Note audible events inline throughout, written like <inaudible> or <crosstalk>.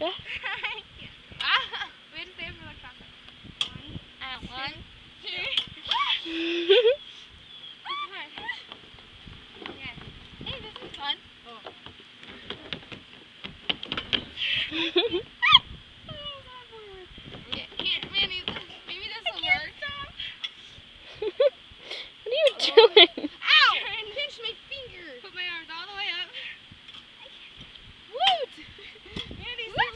Yeah. ah, we had to stay for. Uh, one, two. Okay. Hey, this is fun. Yeah, here, Manny, maybe this will work. what are you doing? Ow! And pinch my finger. Put my arms all the way up. Woot! Manny, Woot!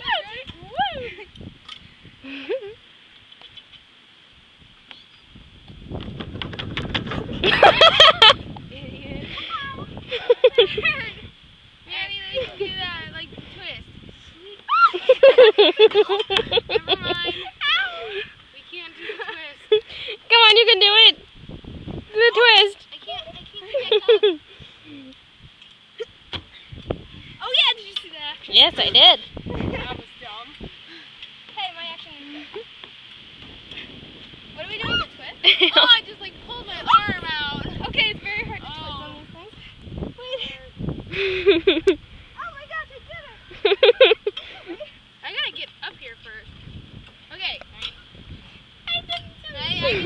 Woot! Idiot. Manny, we can do that, like, twist. Never mind. We can't do the twist. Come on, you can do it. Do the twist. I can't, I can't. <laughs> Oh yeah, did you see that? yes, I did. That was dumb. Hey, my action is good. What are we doing with twist? <laughs> Oh,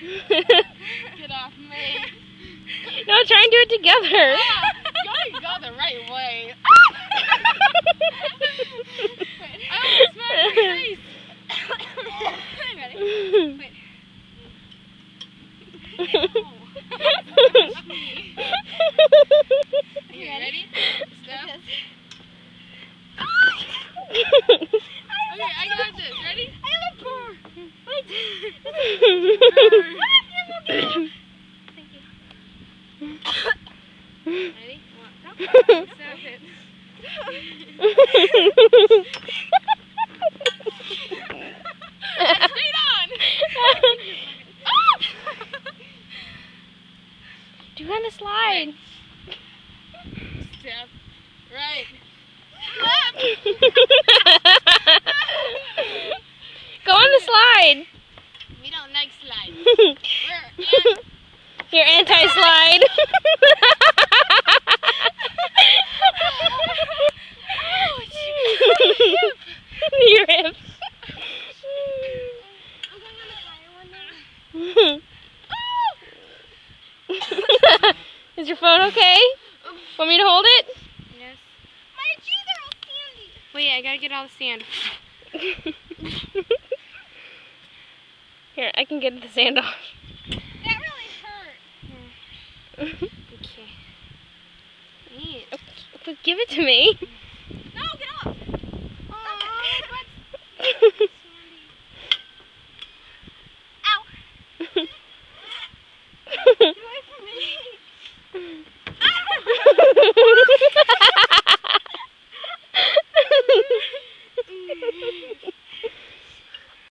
<laughs> Get off me. no, try and do it together. Yeah, You go the right way. <laughs> <laughs> I almost smacked your face. I'm ready. Wait. You ready? Step. Okay, I got this. Ready? I look poor. Thank you. Ready? One. Stop it. Straight on. Do on the slide. Step. Right. Go on the slide. You're anti-slide. Your hips. I'm going on the one now. Is your phone okay? Want me to hold it? Yes. My jeans are all sandy. Wait, I gotta get all the sand. Here, I can get the sand off. Mm-hmm. That really. Okay. Give it to me.